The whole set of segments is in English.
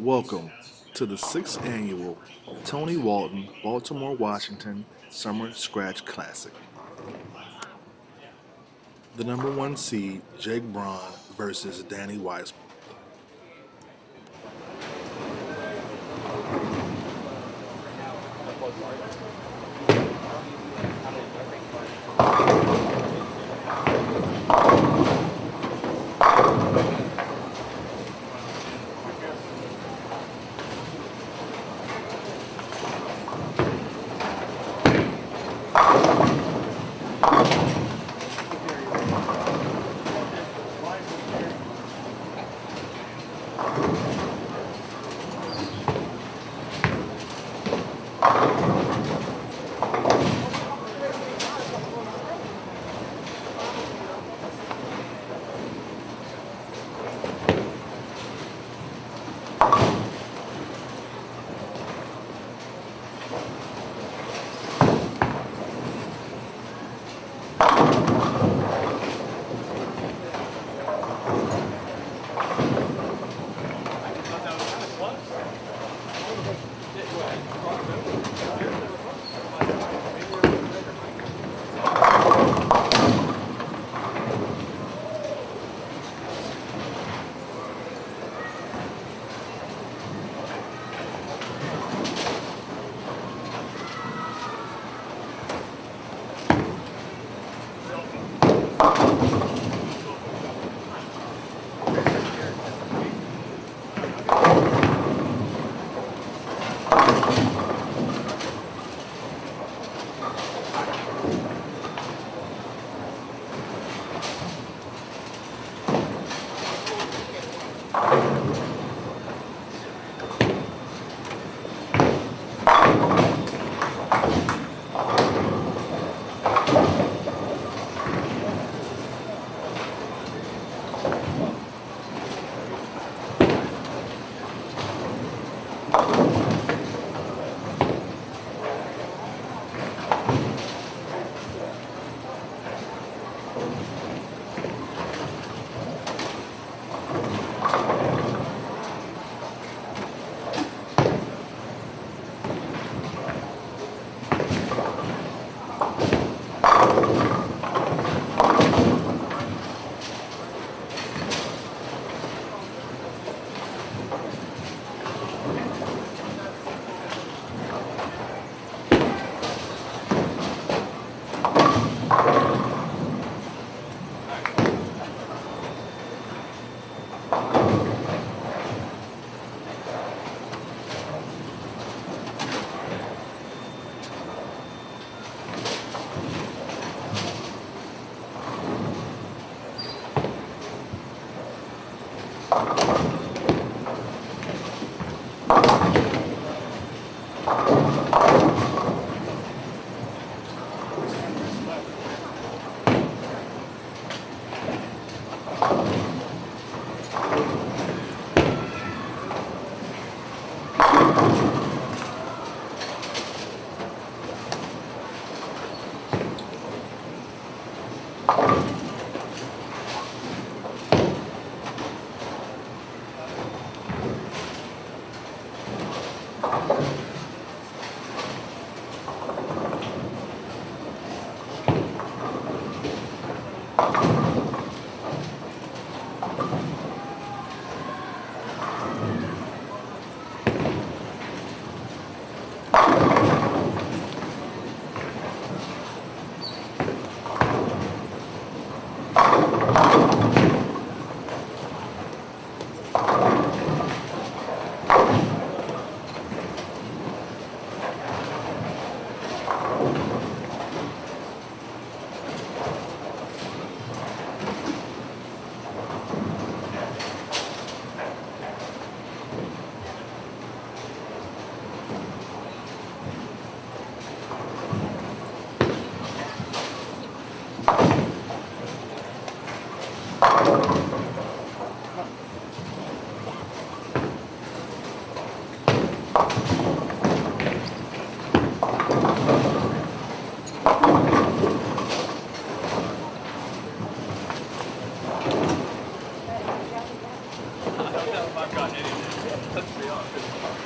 Welcome to the sixth annual Tony Walton Baltimore Washington Summer Scratch Classic. The number one seed, Jake Braun versus Danny Wiseman. よ。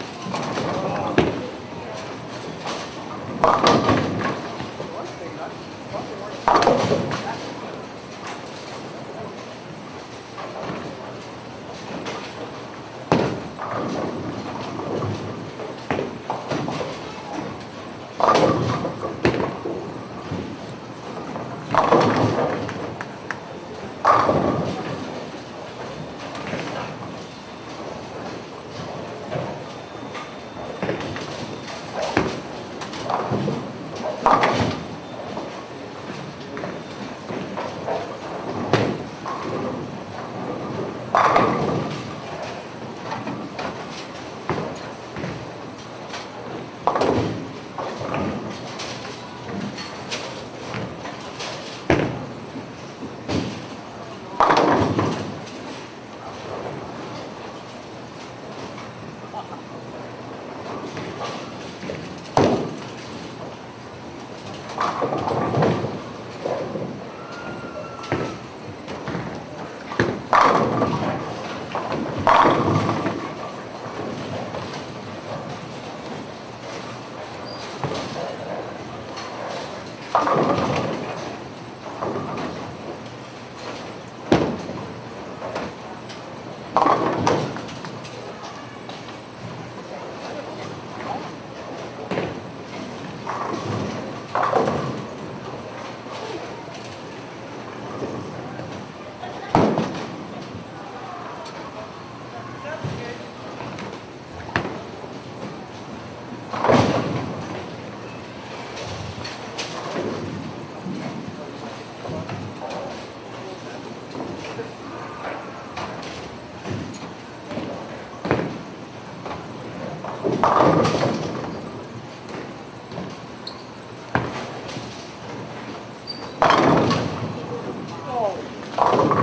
Probably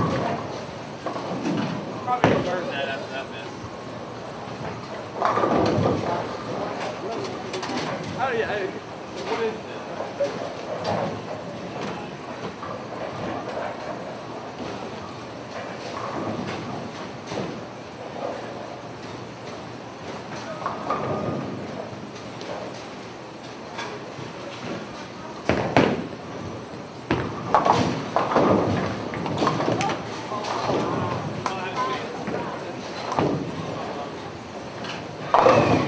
Wow.